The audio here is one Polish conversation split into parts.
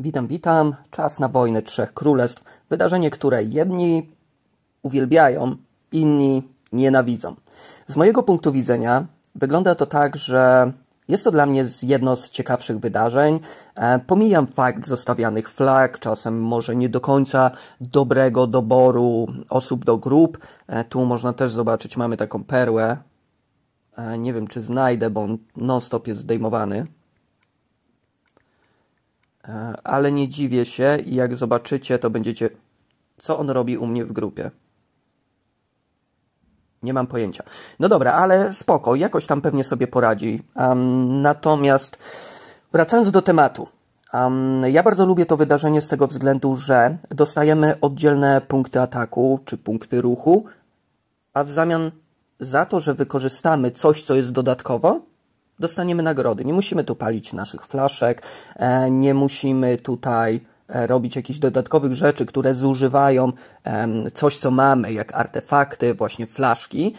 Witam, witam. Czas na wojnę Trzech Królestw. Wydarzenie, które jedni uwielbiają, inni nienawidzą. Z mojego punktu widzenia wygląda to tak, że jest to dla mnie jedno z ciekawszych wydarzeń. E, pomijam fakt zostawianych flag, czasem może nie do końca dobrego doboru osób do grup. E, tu można też zobaczyć, mamy taką perłę. E, nie wiem, czy znajdę, bo on non-stop jest zdejmowany. Ale nie dziwię się i jak zobaczycie, to będziecie... Co on robi u mnie w grupie? Nie mam pojęcia. No dobra, ale spoko, jakoś tam pewnie sobie poradzi. Um, natomiast wracając do tematu. Um, ja bardzo lubię to wydarzenie z tego względu, że dostajemy oddzielne punkty ataku czy punkty ruchu, a w zamian za to, że wykorzystamy coś, co jest dodatkowo, dostaniemy nagrody. Nie musimy tu palić naszych flaszek, e, nie musimy tutaj E, robić jakichś dodatkowych rzeczy, które zużywają coś, co mamy, jak artefakty, właśnie flaszki.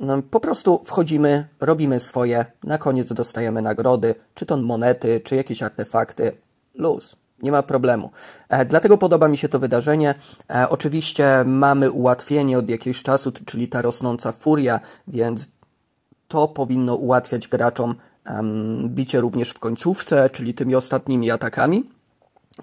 No, po prostu wchodzimy, robimy swoje, na koniec dostajemy nagrody, czy to monety, czy jakieś artefakty. Luz, nie ma problemu. E, dlatego podoba mi się to wydarzenie. Oczywiście mamy ułatwienie od jakiegoś czasu, czyli ta rosnąca furia, więc to powinno ułatwiać graczom bicie również w końcówce, czyli tymi ostatnimi atakami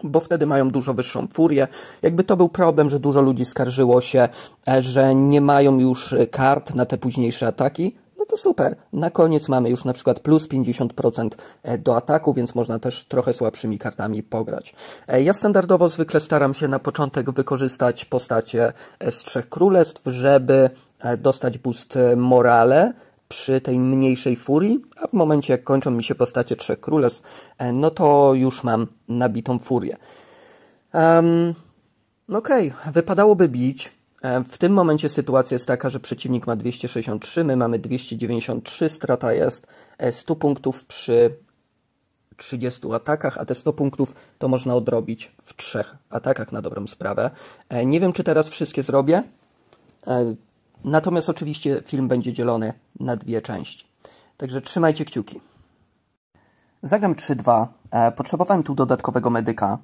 bo wtedy mają dużo wyższą furię. Jakby to był problem, że dużo ludzi skarżyło się, e, że nie mają już e, kart na te późniejsze ataki. No to super. Na koniec mamy już na przykład plus 50% e, do ataku, więc można też trochę słabszymi kartami pograć. Ja standardowo zwykle staram się na początek wykorzystać postacie z Trzech Królestw, żeby dostać boost morale, przy tej mniejszej furii, a w momencie jak kończą mi się postacie Trzech Królestw, e, no to już mam nabitą furię. Um, Okej, okay. wypadałoby bić. E, w tym momencie sytuacja jest taka, że przeciwnik ma 263, my mamy 293, strata jest 100 e, punktów przy 30 atakach, a te 100 punktów to można odrobić w trzech atakach na dobrą sprawę. Nie wiem, czy teraz wszystkie zrobię. Natomiast oczywiście film będzie dzielony na dwie części. Także trzymajcie kciuki. Zagram 3-2. E, potrzebowałem tu dodatkowego medyka.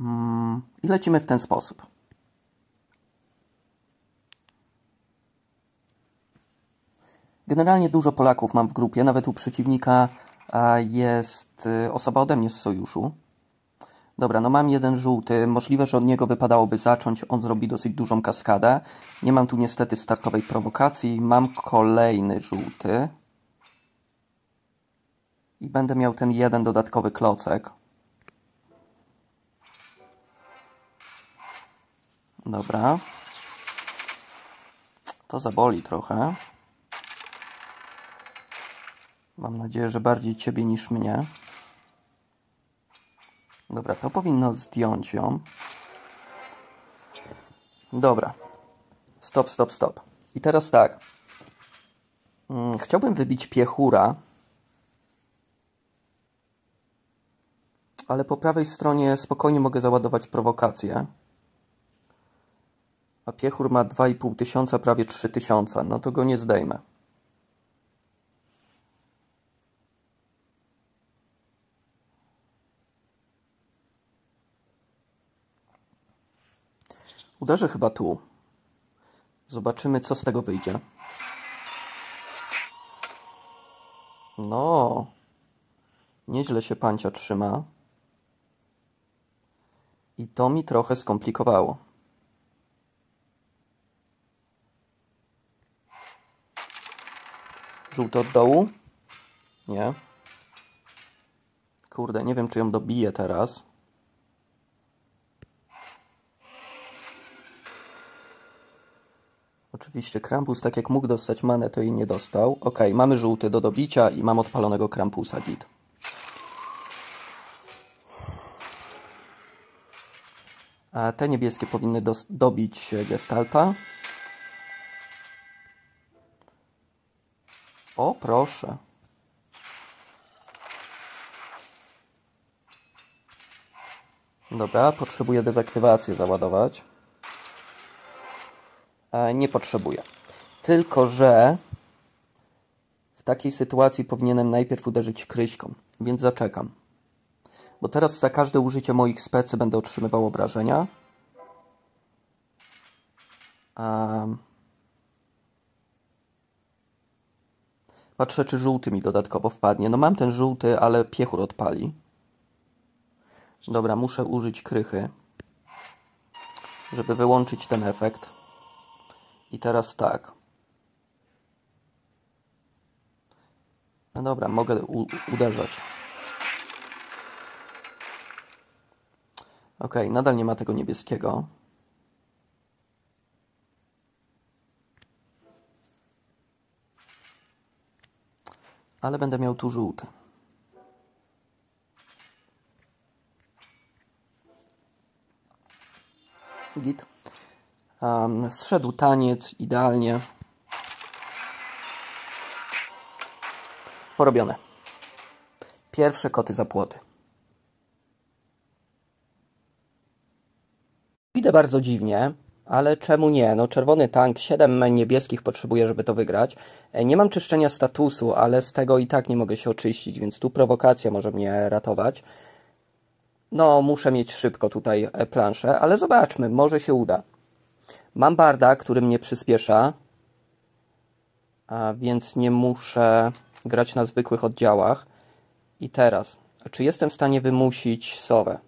Mm, I lecimy w ten sposób. Generalnie dużo Polaków mam w grupie, nawet u przeciwnika jest y, osoba ode mnie z sojuszu. Dobra, no mam jeden żółty. Możliwe, że od niego wypadałoby zacząć. On zrobi dosyć dużą kaskadę. Nie mam tu niestety startowej prowokacji. Mam kolejny żółty. I będę miał ten jeden dodatkowy klocek. Dobra. To zaboli trochę. Mam nadzieję, że bardziej ciebie niż mnie. Dobra, to powinno zdjąć ją. Dobra. Stop, stop, stop. I teraz tak. Hmm, chciałbym wybić piechura. Ale po prawej stronie spokojnie mogę załadować prowokację. A piechur ma 2,5 tysiąca, prawie 3 tysiąca. No to go nie zdejmę. Uderzę chyba tu. Zobaczymy, co z tego wyjdzie. No. Nieźle się pancia trzyma. I to mi trochę skomplikowało. Żółty od dołu? Nie. Kurde, nie wiem, czy ją dobiję teraz. Oczywiście Krampus, tak jak mógł dostać manę, to jej nie dostał. Ok, mamy żółty do dobicia i mam odpalonego Krampusa git. A te niebieskie powinny dobić Gestalta. O, proszę. Dobra, potrzebuję dezaktywację załadować. E, nie potrzebuję. Tylko, że w takiej sytuacji powinienem najpierw uderzyć kryśką, więc zaczekam. Bo teraz za każde użycie moich specy będę otrzymywał obrażenia. Um, patrzę, czy żółty mi dodatkowo wpadnie. No mam ten żółty, ale piechur odpali. Dobra, muszę użyć krychy, żeby wyłączyć ten efekt. I teraz tak. No dobra, mogę uderzać. Ok, nadal nie ma tego niebieskiego. Ale będę miał tu żółty. Git. Um, zszedł taniec idealnie. Porobione. Pierwsze koty za płoty. Idę bardzo dziwnie, ale czemu nie? No czerwony tank, 7 niebieskich potrzebuję, żeby to wygrać. E, nie mam czyszczenia statusu, ale z tego i tak nie mogę się oczyścić, więc tu prowokacja może mnie ratować. No, muszę mieć szybko tutaj e, planszę, ale zobaczmy, może się uda. Mam barda, który mnie przyspiesza, a więc nie muszę grać na zwykłych oddziałach. I teraz, czy jestem w stanie wymusić sowę?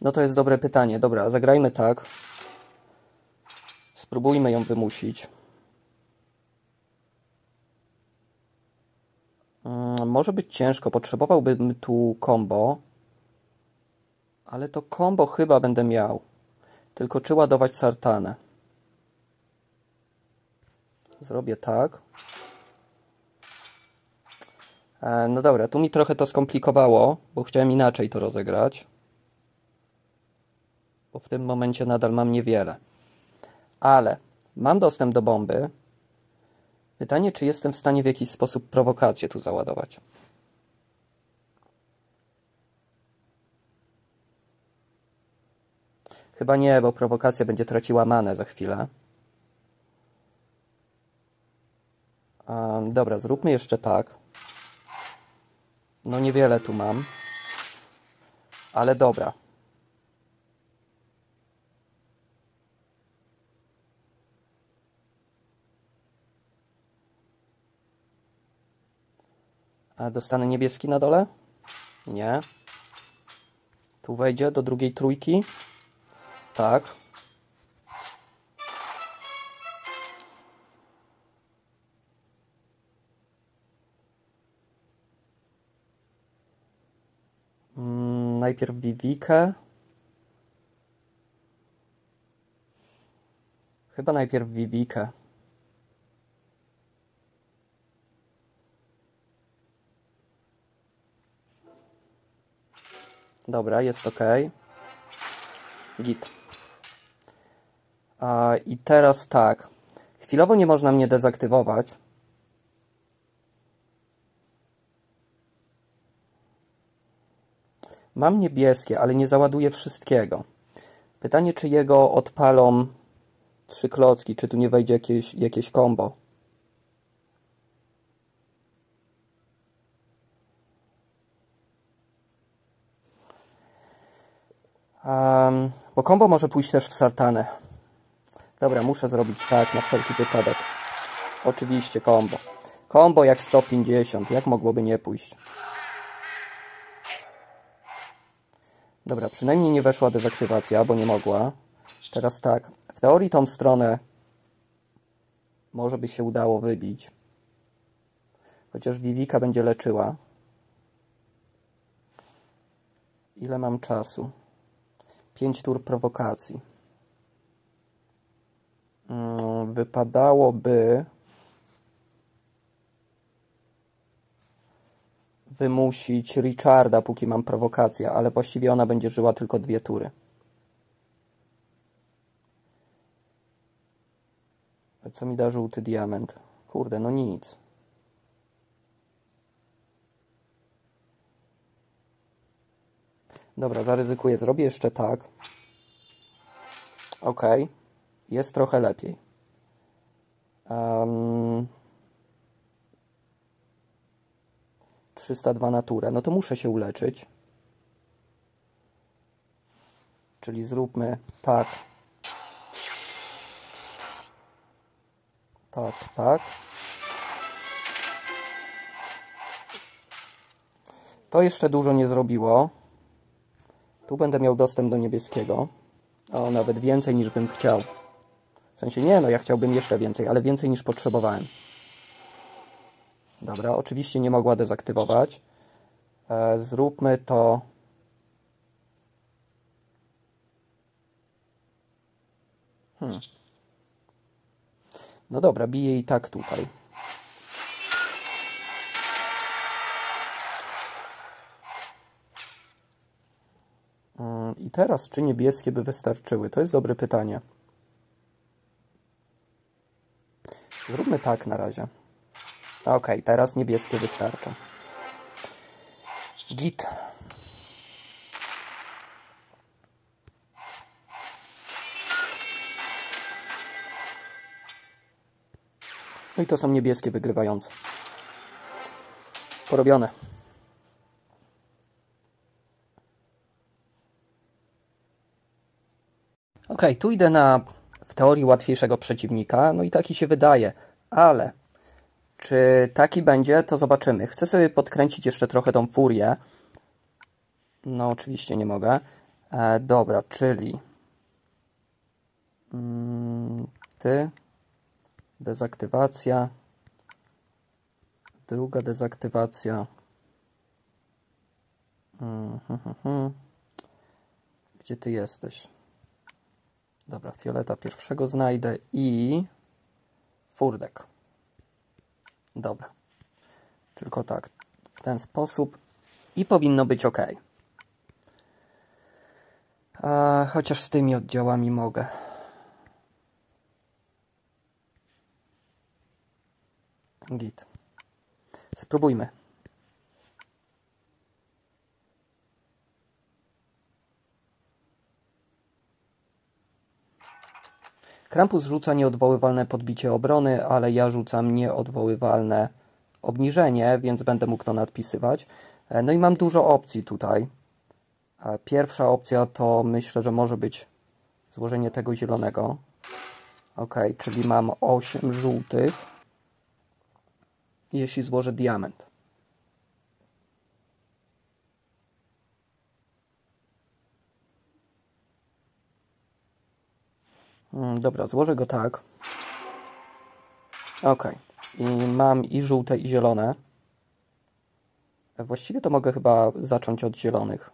No to jest dobre pytanie. Dobra, zagrajmy tak. Spróbujmy ją wymusić. Może być ciężko. Potrzebowałbym tu combo. Ale to combo chyba będę miał. Tylko czy ładować sartanę? Zrobię tak. E, no dobra, tu mi trochę to skomplikowało, bo chciałem inaczej to rozegrać. Bo w tym momencie nadal mam niewiele. Ale mam dostęp do bomby. Pytanie, czy jestem w stanie w jakiś sposób prowokację tu załadować. Chyba nie, bo prowokacja będzie traciła manę za chwilę. Um, dobra, zróbmy jeszcze tak. No niewiele tu mam. Ale dobra. Dostanę niebieski na dole? Nie. Tu wejdzie do drugiej trójki. Tak. Mm, najpierw Vivikę. Chyba najpierw Vivikę. Dobra, jest ok. Git. I teraz tak. Chwilowo nie można mnie dezaktywować. Mam niebieskie, ale nie załaduję wszystkiego. Pytanie, czy jego odpalą trzy klocki, czy tu nie wejdzie jakieś, jakieś combo. Um, bo kombo może pójść też w sartanę. Dobra, muszę zrobić tak na wszelki wypadek. Oczywiście kombo. Kombo jak 150. Jak mogłoby nie pójść? Dobra, przynajmniej nie weszła dezaktywacja, bo nie mogła. Teraz tak. W teorii tą stronę może by się udało wybić. Chociaż Vivika będzie leczyła. Ile mam czasu? 5 tur prowokacji. Mm, wypadałoby wymusić Richarda, póki mam prowokację, ale właściwie ona będzie żyła tylko dwie tury. Co mi da żółty diament? Kurde, no nic. Dobra, zaryzykuję. Zrobię jeszcze tak. Ok, jest trochę lepiej. Um, 302 naturę. No to muszę się uleczyć. Czyli zróbmy tak. Tak, tak. To jeszcze dużo nie zrobiło. Tu będę miał dostęp do niebieskiego. O, nawet więcej niż bym chciał. W sensie nie, no ja chciałbym jeszcze więcej, ale więcej niż potrzebowałem. Dobra, oczywiście nie mogła dezaktywować. E, zróbmy to... Hmm. No dobra, bije i tak tutaj. I teraz, czy niebieskie by wystarczyły? To jest dobre pytanie. Zróbmy tak na razie. Ok, teraz niebieskie wystarczą. Git. No i to są niebieskie wygrywające. Porobione. Ok, tu idę na w teorii łatwiejszego przeciwnika, no i taki się wydaje, ale czy taki będzie, to zobaczymy. Chcę sobie podkręcić jeszcze trochę tą furię. No oczywiście nie mogę. E, dobra, czyli mm, ty dezaktywacja druga dezaktywacja hmm, hmm, hmm. gdzie ty jesteś? Dobra, fioleta pierwszego znajdę i furdek. Dobra. Tylko tak, w ten sposób i powinno być ok. A, chociaż z tymi oddziałami mogę. Git. Spróbujmy. Krampus rzuca nieodwoływalne podbicie obrony, ale ja rzucam nieodwoływalne obniżenie, więc będę mógł to nadpisywać. E, no i mam dużo opcji tutaj. E, pierwsza opcja to myślę, że może być złożenie tego zielonego. Ok, czyli mam 8 żółtych. Jeśli złożę diament. Dobra, złożę go tak. Ok. I mam i żółte, i zielone. Właściwie to mogę chyba zacząć od zielonych.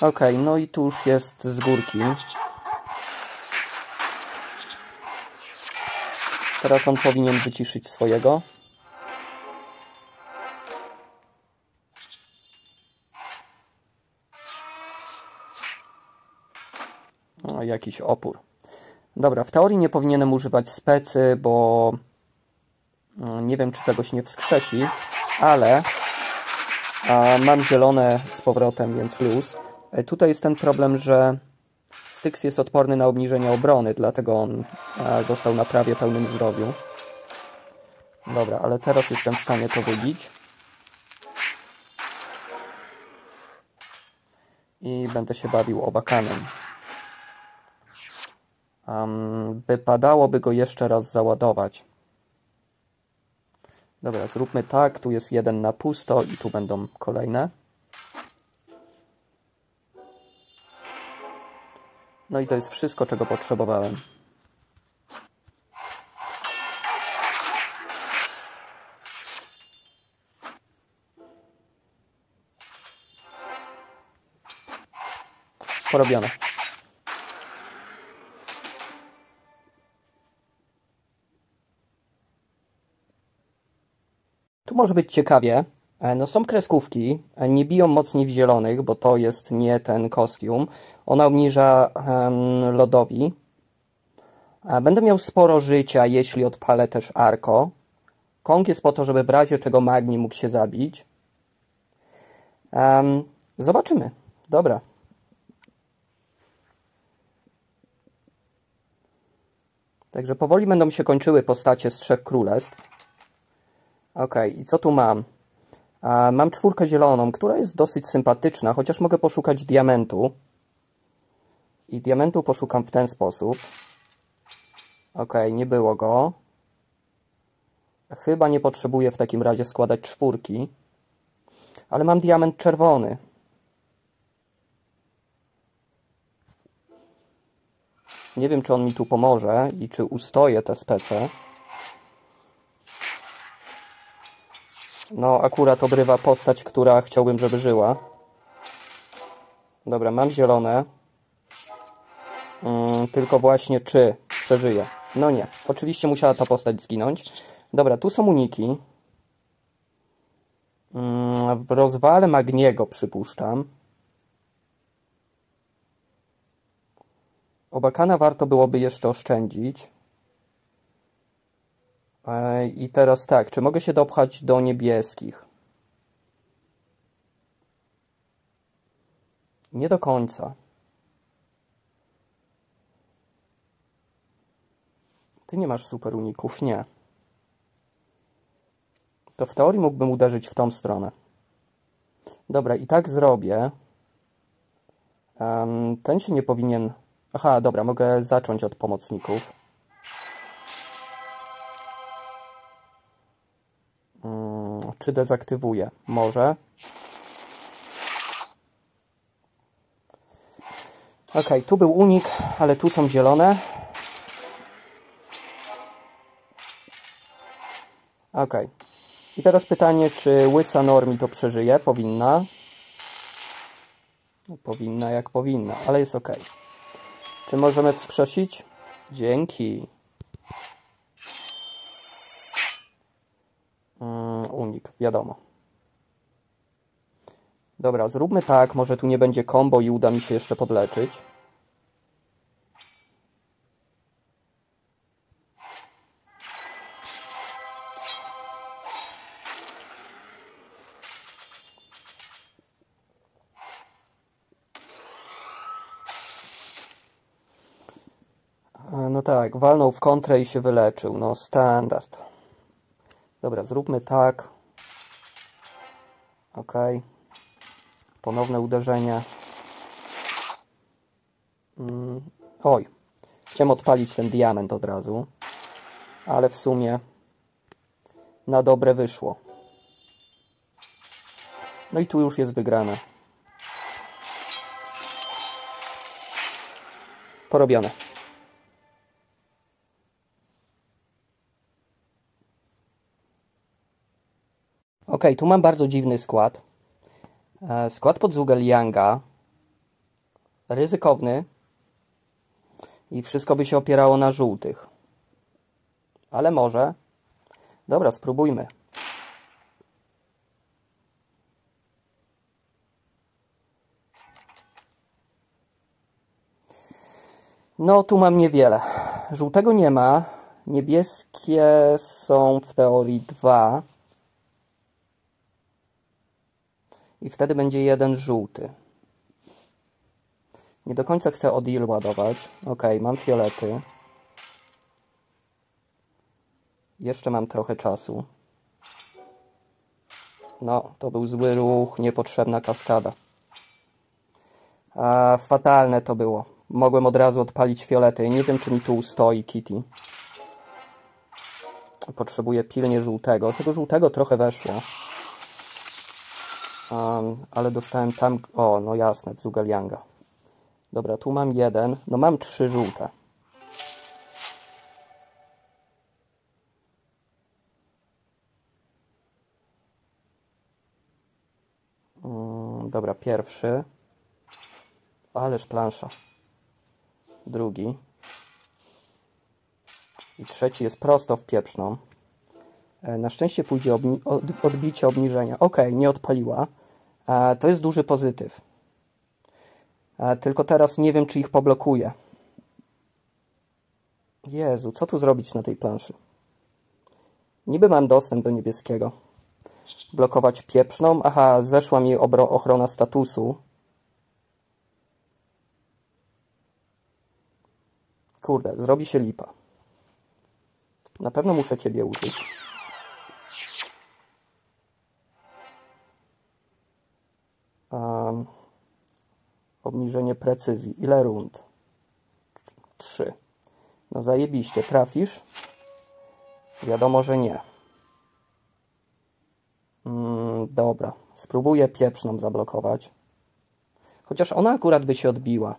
Ok, no i tu już jest z górki. Teraz on powinien wyciszyć swojego. No, jakiś opór. Dobra, w teorii nie powinienem używać specy, bo no, nie wiem, czy czegoś nie wskrzesi, ale mam zielone z powrotem, więc luz. E, tutaj jest ten problem, że Styx jest odporny na obniżenie obrony, dlatego on e, został na prawie pełnym zdrowiu. Dobra, ale teraz jestem w stanie to wybić. I będę się bawił obakanem. Um, wypadałoby go jeszcze raz załadować. Dobra, zróbmy tak. Tu jest jeden na pusto i tu będą kolejne. No i to jest wszystko, czego potrzebowałem. Porobione. Tu może być ciekawie. E, no są kreskówki, e, nie biją mocniej w zielonych, bo to jest nie ten kostium. Ona obniża lodowi. Będę miał sporo życia, jeśli odpalę też Arko. Kong jest po to, żeby w razie czego Magni mógł się zabić. Zobaczymy. Dobra. Także powoli będą się kończyły postacie z Trzech Królestw. Ok, i co tu mam? Mam czwórkę zieloną, która jest dosyć sympatyczna, chociaż mogę poszukać diamentu. I diamentu poszukam w ten sposób. Ok, nie było go. Chyba nie potrzebuję w takim razie składać czwórki. Ale mam diament czerwony. Nie wiem, czy on mi tu pomoże i czy ustoję te spece. No, akurat obrywa postać, która chciałbym, żeby żyła. Dobra, mam zielone. Hmm, tylko właśnie czy przeżyje. No nie, oczywiście musiała ta postać zginąć. Dobra, tu są uniki. Hmm, w rozwale Magniego przypuszczam. Obakana warto byłoby jeszcze oszczędzić. I teraz tak, czy mogę się dopchać do niebieskich? Nie do końca. Ty nie masz super uników, nie. To w teorii mógłbym uderzyć w tą stronę. Dobra, i tak zrobię. Um, ten się nie powinien... Aha, dobra, mogę zacząć od pomocników. Hmm, czy dezaktywuję? Może. Ok, tu był unik, ale tu są zielone. Ok. I teraz pytanie, czy łysa Normi to przeżyje? Powinna. Powinna jak powinna, ale jest ok. Czy możemy wskrzesić? Dzięki. Mm, unik, wiadomo. Dobra, zróbmy tak, może tu nie będzie combo i uda mi się jeszcze podleczyć. No tak, walnął w kontrę i się wyleczył. No standard. Dobra, zróbmy tak. Ok. Ponowne uderzenie. Mm. Oj. Chciałem odpalić ten diament od razu. Ale w sumie na dobre wyszło. No i tu już jest wygrane. Porobione. Tu mam bardzo dziwny skład. E, skład pod Zugel Ryzykowny. I wszystko by się opierało na żółtych. Ale może. Dobra, spróbujmy. No, tu mam niewiele. Żółtego nie ma. Niebieskie są w teorii dwa. I wtedy będzie jeden żółty. Nie do końca chcę Odil ładować. Ok, mam fiolety. Jeszcze mam trochę czasu. No, to był zły ruch, niepotrzebna kaskada. A, fatalne to było. Mogłem od razu odpalić fiolety. Nie wiem, czy mi tu stoi Kitty. Potrzebuję pilnie żółtego. Tego żółtego trochę weszło. Um, ale dostałem tam... O, no jasne, Zugalianga. Dobra, tu mam jeden. No mam trzy żółte. Um, dobra, pierwszy. Ależ plansza. Drugi. I trzeci jest prosto w pieprzną. E, na szczęście pójdzie odbicie obniżenia. Ok, nie odpaliła. E, to jest duży pozytyw. E, tylko teraz nie wiem, czy ich poblokuje. Jezu, co tu zrobić na tej planszy? Niby mam dostęp do niebieskiego. Blokować pieprzną. Aha, zeszła mi ochrona statusu. Kurde, zrobi się lipa. Na pewno muszę ciebie użyć. Obniżenie precyzji. Ile rund? Trzy. No zajebiście. Trafisz? Wiadomo, że nie. Mm, dobra. Spróbuję pieprzną zablokować. Chociaż ona akurat by się odbiła.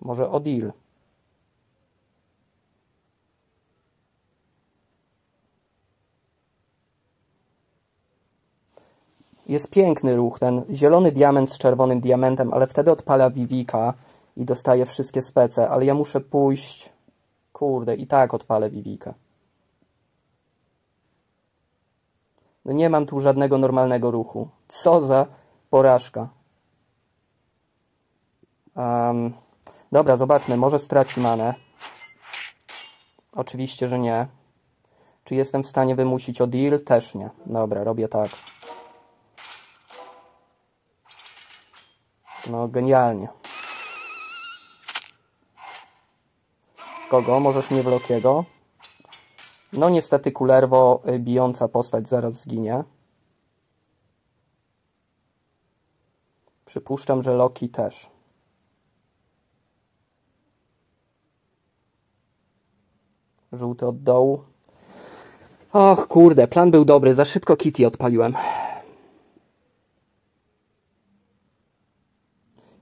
Może Odil. Jest piękny ruch, ten zielony diament z czerwonym diamentem, ale wtedy odpala Vivika i dostaje wszystkie spece, ale ja muszę pójść... Kurde, i tak odpalę Vivika. No nie mam tu żadnego normalnego ruchu. Co za porażka. Um, dobra, zobaczmy. Może straci manę. Oczywiście, że nie. Czy jestem w stanie wymusić o deal? Też nie. Dobra, robię tak. No, genialnie. Kogo? Możesz mnie w Lokiego? No niestety Kulerwo, y, bijąca postać, zaraz zginie. Przypuszczam, że Loki też. Żółty od dołu. Och, kurde, plan był dobry. Za szybko Kitty odpaliłem.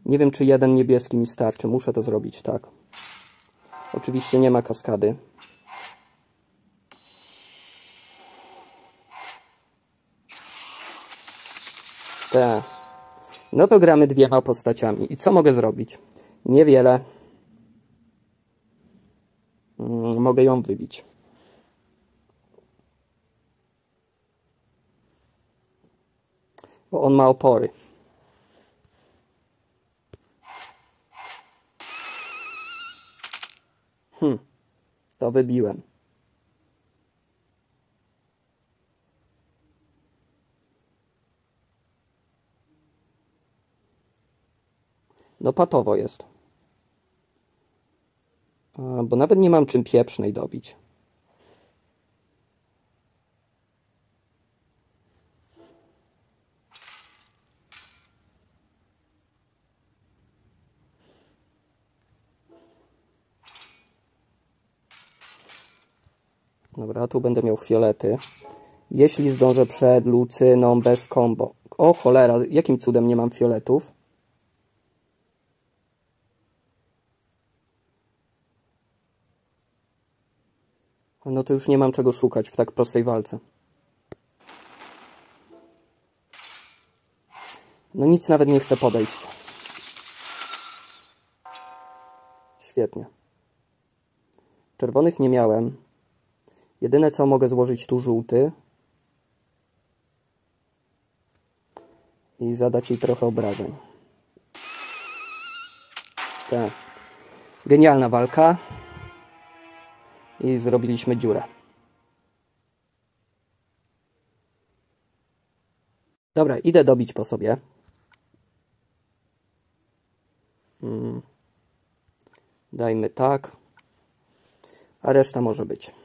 Nie wiem, czy jeden niebieski mi starczy. Muszę to zrobić, tak. Oczywiście nie ma kaskady. Te. No to gramy dwiema postaciami. I co mogę zrobić? Niewiele. Mm, mogę ją wybić. Bo on ma opory. To wybiłem. No patowo jest. Bo nawet nie mam czym pieprznej dobić. Dobra, tu będę miał fiolety. Jeśli zdążę przed Lucyną bez combo. O cholera, jakim cudem nie mam fioletów? No to już nie mam czego szukać w tak prostej walce. No nic nawet nie chcę podejść. Świetnie. Czerwonych nie miałem. Jedyne co mogę złożyć tu żółty. I zadać jej trochę obrażeń. Tak. Genialna walka. I zrobiliśmy dziurę. Dobra, idę dobić po sobie. Hmm. Dajmy tak. A reszta może być.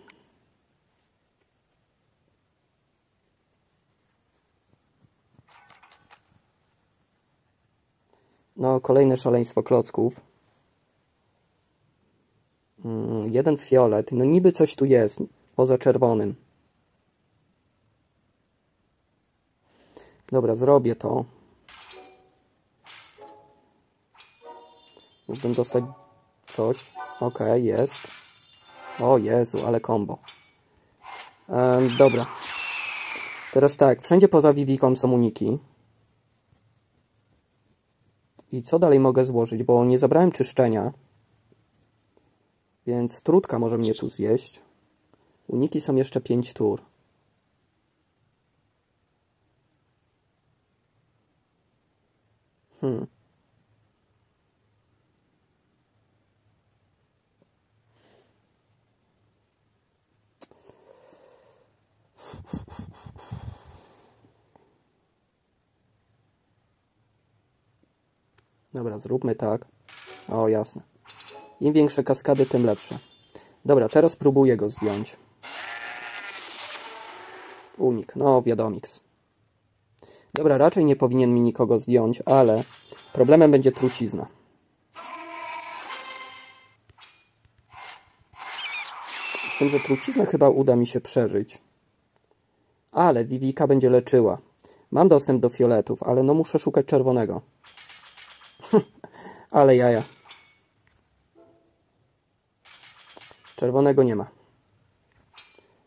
No, kolejne szaleństwo klocków. Mm, jeden fiolet. No niby coś tu jest, poza czerwonym. Dobra, zrobię to. Mógłbym dostać coś. Ok, jest. O Jezu, ale combo. Ehm, dobra. Teraz tak, wszędzie poza Viviką są uniki. I co dalej mogę złożyć, bo nie zabrałem czyszczenia. Więc trudka może mnie tu zjeść. Uniki są jeszcze 5 tur. Hmm. Dobra, zróbmy tak. O, jasne. Im większe kaskady, tym lepsze. Dobra, teraz próbuję go zdjąć. Unik, no wiadomiks. Dobra, raczej nie powinien mi nikogo zdjąć, ale problemem będzie trucizna. Z tym, że truciznę chyba uda mi się przeżyć. Ale Vivika będzie leczyła. Mam dostęp do fioletów, ale no muszę szukać czerwonego. Ale jaja. Czerwonego nie ma.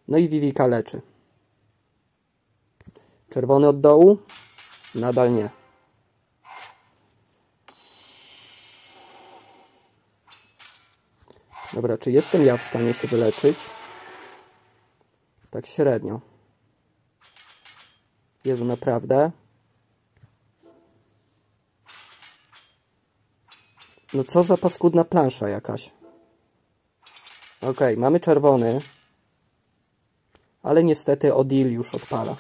No i Vivika leczy. Czerwony od dołu? Nadal nie. Dobra, czy jestem ja w stanie się wyleczyć? Tak średnio. Jezu, naprawdę? No co za paskudna plansza jakaś. Ok, mamy czerwony. Ale niestety Odil już odpala.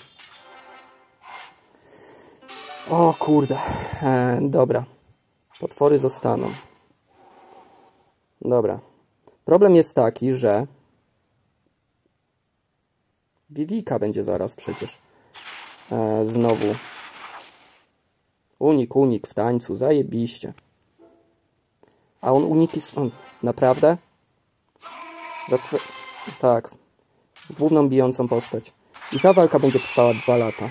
O kurde. E, dobra. Potwory zostaną. Dobra. Problem jest taki, że Vivika będzie zaraz przecież e, znowu. Unik, unik w tańcu, zajebiście. A on uniki są... Naprawdę? Tak. Główną bijącą postać. I ta walka będzie trwała dwa lata.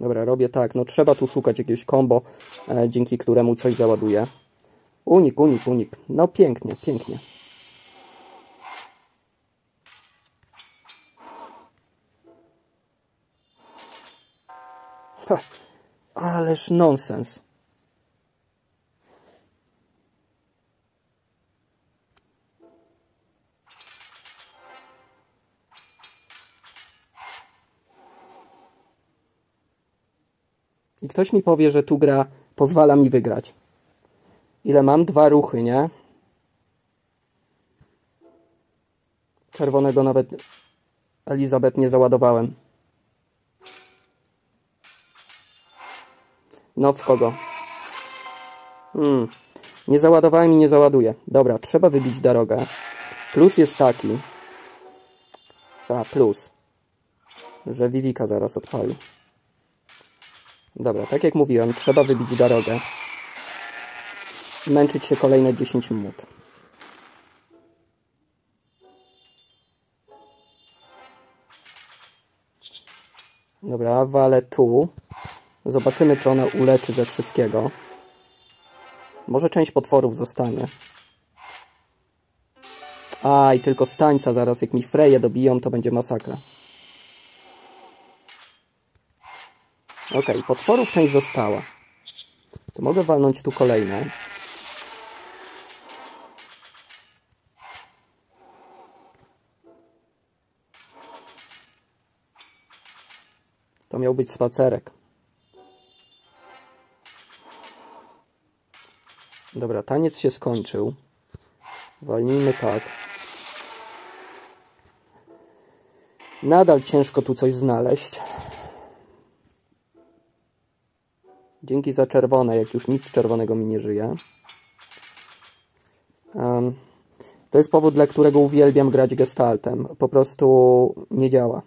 Dobra, robię tak. No trzeba tu szukać jakiegoś combo, e, dzięki któremu coś załaduje. Unik, unik, unik. No pięknie, pięknie. Ha, ależ nonsens. I ktoś mi powie, że tu gra pozwala mi wygrać. Ile mam? Dwa ruchy, nie? Czerwonego nawet Elizabeth nie załadowałem. No w kogo? Hmm. Nie załadowałem i nie załaduję. Dobra, trzeba wybić drogę. Plus jest taki. A, plus. Że Vivika zaraz odpali. Dobra, tak jak mówiłem, trzeba wybić drogę. Męczyć się kolejne 10 minut. Dobra, walę tu. Zobaczymy, czy ona uleczy ze wszystkiego. Może część potworów zostanie. A, i tylko stańca zaraz, jak mi freje dobiją, to będzie masakra. Ok, potworów część została. To mogę walnąć tu kolejne. To miał być spacerek. Dobra, taniec się skończył. Walnijmy tak. Nadal ciężko tu coś znaleźć. Dzięki za czerwone, jak już nic czerwonego mi nie żyje. Um, to jest powód, dla którego uwielbiam grać gestaltem. Po prostu nie działa.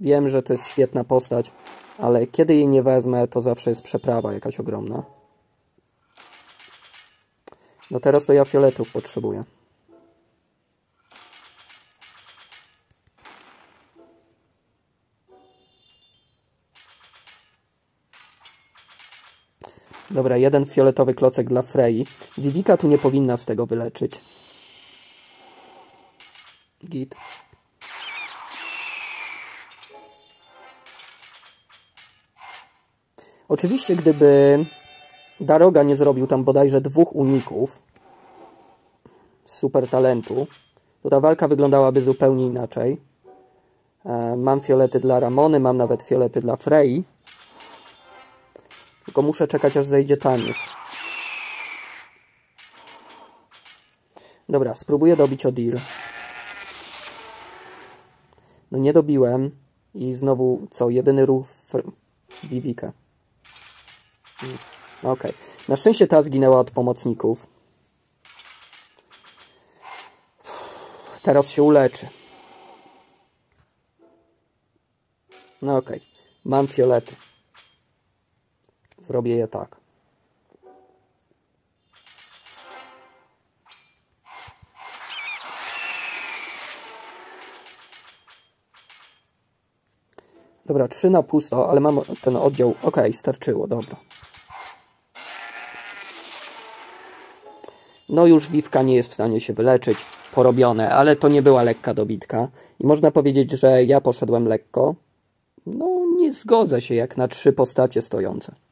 Wiem, że to jest świetna postać, ale kiedy jej nie wezmę, to zawsze jest przeprawa jakaś ogromna. No teraz to ja fioletów potrzebuję. Dobra, jeden fioletowy klocek dla Frey. Vivika tu nie powinna z tego wyleczyć. Git. Oczywiście, gdyby Daroga nie zrobił tam bodajże dwóch uników super talentu, to ta walka wyglądałaby zupełnie inaczej. E, mam fiolety dla Ramony, mam nawet fiolety dla Frey. Tylko muszę czekać, aż zejdzie taniec. Dobra, spróbuję dobić Odil. No nie dobiłem. I znowu, co, jedyny ruch Vivika. Ok. Na szczęście ta zginęła od pomocników. Teraz się uleczy. No okej. Okay. Mam fiolety. Zrobię je tak. Dobra, trzy na pusto, ale mam ten oddział. Ok, starczyło, dobra. No już Wiwka nie jest w stanie się wyleczyć. Porobione, ale to nie była lekka dobitka. I można powiedzieć, że ja poszedłem lekko. No nie zgodzę się jak na trzy postacie stojące.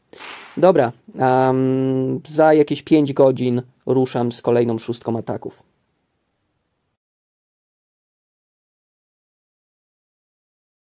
Dobra, um, za jakieś 5 godzin ruszam z kolejną szóstką ataków.